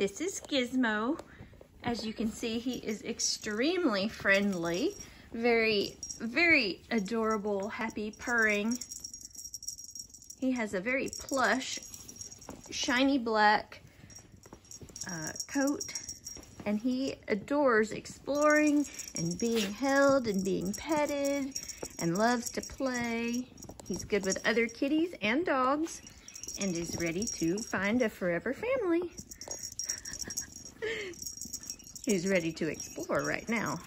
This is Gizmo. As you can see, he is extremely friendly. Very, very adorable, happy purring. He has a very plush, shiny black uh, coat and he adores exploring and being held and being petted and loves to play. He's good with other kitties and dogs and is ready to find a forever family. He's ready to explore right now.